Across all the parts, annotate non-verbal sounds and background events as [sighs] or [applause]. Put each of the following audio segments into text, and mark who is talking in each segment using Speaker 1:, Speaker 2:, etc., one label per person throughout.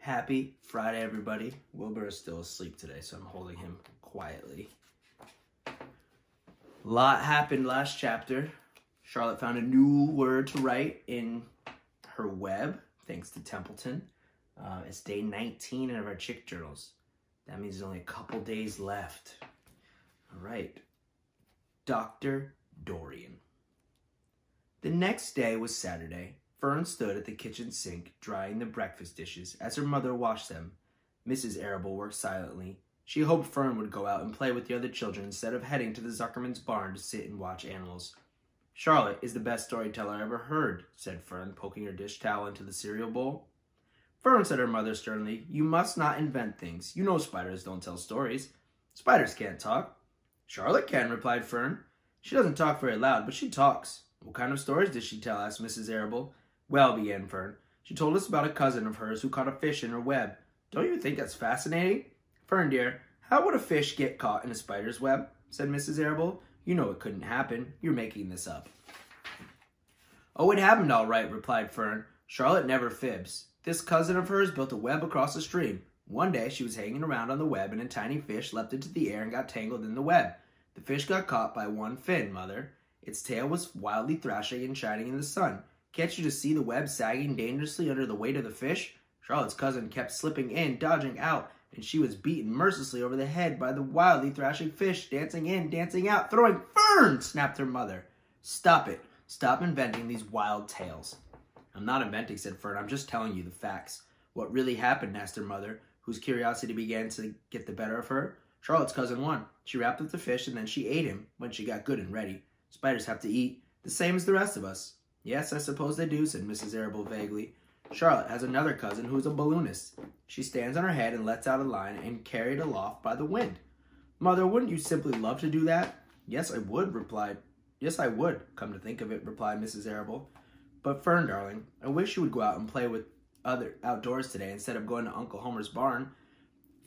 Speaker 1: Happy Friday, everybody. Wilbur is still asleep today, so I'm holding him quietly. A lot happened last chapter. Charlotte found a new word to write in her web, thanks to Templeton. Uh, it's day 19 of our chick journals. That means there's only a couple days left. All right. Dr. Dorian. The next day was Saturday. Fern stood at the kitchen sink, drying the breakfast dishes as her mother washed them. Mrs. Arable worked silently. She hoped Fern would go out and play with the other children instead of heading to the Zuckerman's barn to sit and watch animals. Charlotte is the best storyteller I ever heard, said Fern, poking her dish towel into the cereal bowl. Fern, said her mother sternly, you must not invent things. You know spiders don't tell stories. Spiders can't talk. Charlotte can, replied Fern. She doesn't talk very loud, but she talks. What kind of stories does she tell? asked Mrs. Arable. Well, began Fern. She told us about a cousin of hers who caught a fish in her web. Don't you think that's fascinating? Fern, dear, how would a fish get caught in a spider's web? said Mrs. Arable. You know it couldn't happen. You're making this up. Oh, it happened all right, replied Fern. Charlotte never fibs. This cousin of hers built a web across a stream. One day she was hanging around on the web and a tiny fish leapt into the air and got tangled in the web. The fish got caught by one fin, mother. Its tail was wildly thrashing and shining in the sun. Can't you just see the web sagging dangerously under the weight of the fish? Charlotte's cousin kept slipping in, dodging out, and she was beaten mercilessly over the head by the wildly thrashing fish, dancing in, dancing out, throwing fern, snapped her mother. Stop it. Stop inventing these wild tales. I'm not inventing, said Fern. I'm just telling you the facts. What really happened, asked her mother, whose curiosity began to get the better of her. Charlotte's cousin won. She wrapped up the fish and then she ate him when she got good and ready. Spiders have to eat, the same as the rest of us. Yes, I suppose they do, said Mrs. Arable vaguely. Charlotte has another cousin who is a balloonist. She stands on her head and lets out a line and carried aloft by the wind. Mother, wouldn't you simply love to do that? Yes, I would, replied. Yes, I would, come to think of it, replied Mrs. Arable. But Fern, darling, I wish you would go out and play with other outdoors today instead of going to Uncle Homer's barn.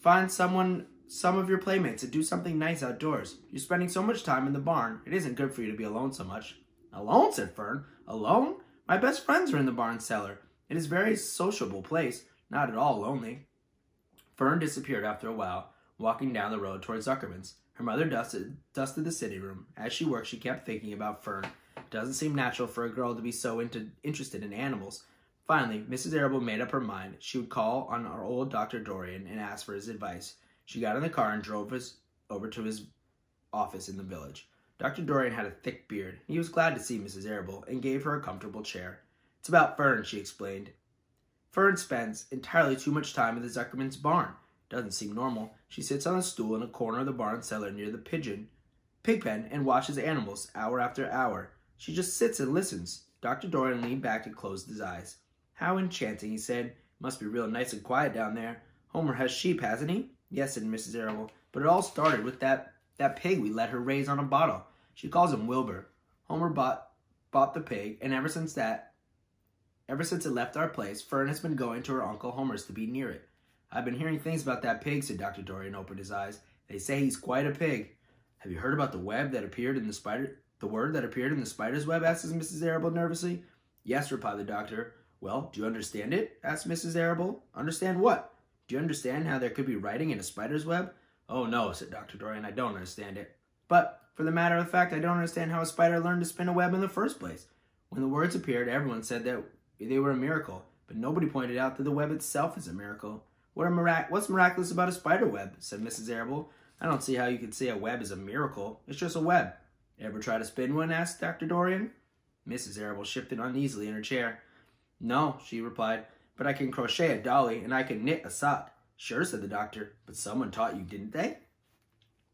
Speaker 1: Find someone, some of your playmates, and do something nice outdoors. You're spending so much time in the barn. It isn't good for you to be alone so much. Alone, said Fern. Alone? My best friends are in the barn cellar. It is a very sociable place, not at all lonely. Fern disappeared after a while, walking down the road towards Zuckerman's. Her mother dusted, dusted the sitting room. As she worked, she kept thinking about Fern. It doesn't seem natural for a girl to be so into, interested in animals. Finally, Mrs. Arable made up her mind. She would call on our old Dr. Dorian and ask for his advice. She got in the car and drove us over to his office in the village. Dr. Dorian had a thick beard. He was glad to see Mrs. Arable and gave her a comfortable chair. It's about Fern, she explained. Fern spends entirely too much time in the Zuckerman's barn. Doesn't seem normal. She sits on a stool in a corner of the barn cellar near the pigeon pig pen and watches animals hour after hour. She just sits and listens. Dr. Dorian leaned back and closed his eyes. How enchanting, he said. Must be real nice and quiet down there. Homer has sheep, hasn't he? Yes, said Mrs. Arable. But it all started with that, that pig we let her raise on a bottle. She calls him Wilbur. Homer bought bought the pig, and ever since that, ever since it left our place, Fern has been going to her Uncle Homer's to be near it. I've been hearing things about that pig, said Dr. Dorian, opened his eyes. They say he's quite a pig. Have you heard about the web that appeared in the spider the word that appeared in the spider's web? asked Mrs. Arable nervously. Yes, replied the doctor. Well, do you understand it? asked Mrs. Arable. Understand what? Do you understand how there could be writing in a spider's web? Oh no, said Dr. Dorian, I don't understand it. But for the matter of fact, I don't understand how a spider learned to spin a web in the first place. When the words appeared, everyone said that they were a miracle, but nobody pointed out that the web itself is a miracle. What mirac- what's miraculous about a spider web? said Mrs. Arable. I don't see how you could say a web is a miracle. It's just a web. Ever try to spin one? asked Dr. Dorian. Mrs. Arable shifted uneasily in her chair. No, she replied, but I can crochet a dolly and I can knit a sock. Sure, said the doctor, but someone taught you, didn't they?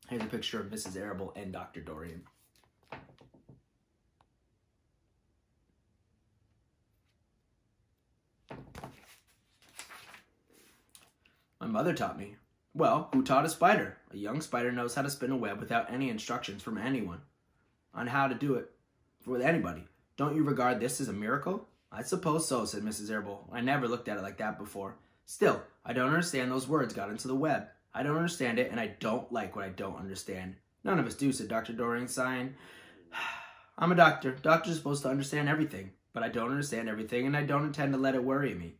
Speaker 1: Here's a picture of Mrs. Arable and Dr. Dorian. My mother taught me. Well, who taught a spider? A young spider knows how to spin a web without any instructions from anyone on how to do it with anybody. Don't you regard this as a miracle? I suppose so, said Mrs. Arable. I never looked at it like that before. Still, I don't understand those words got into the web. I don't understand it, and I don't like what I don't understand. None of us do, said Dr. Dorian, sighing. [sighs] I'm a doctor. Doctors are supposed to understand everything, but I don't understand everything, and I don't intend to let it worry me.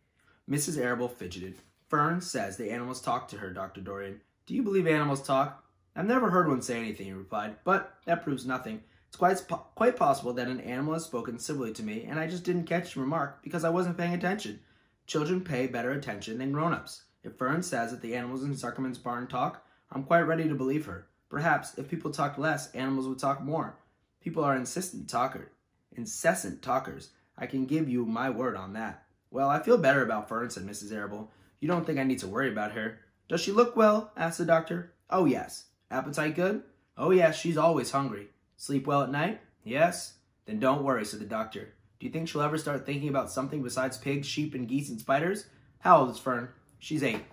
Speaker 1: Mrs. Arable fidgeted. Fern says the animals talk to her, Dr. Dorian. Do you believe animals talk? I've never heard one say anything, he replied, but that proves nothing. It's quite, quite possible that an animal has spoken civilly to me, and I just didn't catch the remark because I wasn't paying attention. Children pay better attention than grown-ups. If Fern says that the animals in Zuckerman's barn talk, I'm quite ready to believe her. Perhaps if people talked less, animals would talk more. People are insistent talkers, incessant talkers. I can give you my word on that. Well, I feel better about Fern, said Mrs. Arable. You don't think I need to worry about her? Does she look well? asked the doctor. Oh, yes. Appetite good? Oh, yes, she's always hungry. Sleep well at night? Yes. Then don't worry, said the doctor. Do you think she'll ever start thinking about something besides pigs, sheep, and geese and spiders? How old is Fern? She's eight.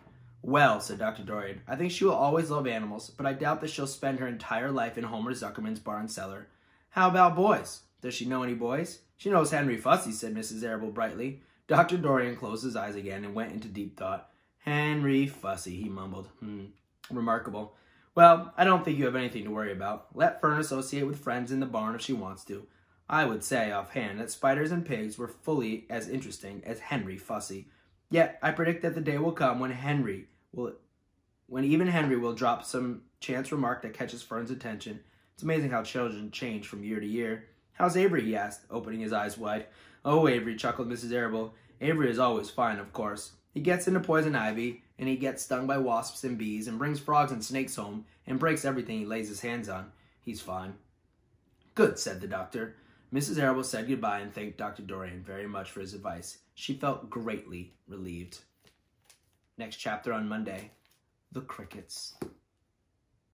Speaker 1: Well, said Dr. Dorian, I think she will always love animals, but I doubt that she'll spend her entire life in Homer Zuckerman's barn cellar. How about boys? Does she know any boys? She knows Henry Fussy, said Mrs. Arable brightly. Dr. Dorian closed his eyes again and went into deep thought. Henry Fussy, he mumbled. Hmm, remarkable. Well, I don't think you have anything to worry about. Let Fern associate with friends in the barn if she wants to. I would say offhand that spiders and pigs were fully as interesting as Henry Fussy. Yet I predict that the day will come when Henry will when even Henry will drop some chance remark that catches Fern's attention. It's amazing how children change from year to year. How's Avery? he asked, opening his eyes wide. Oh, Avery, chuckled Mrs. Arable. Avery is always fine, of course. He gets into poison ivy, and he gets stung by wasps and bees, and brings frogs and snakes home, and breaks everything he lays his hands on. He's fine. Good, said the doctor. Mrs. Arable said goodbye and thanked Dr. Dorian very much for his advice. She felt greatly relieved. Next chapter on Monday The Crickets.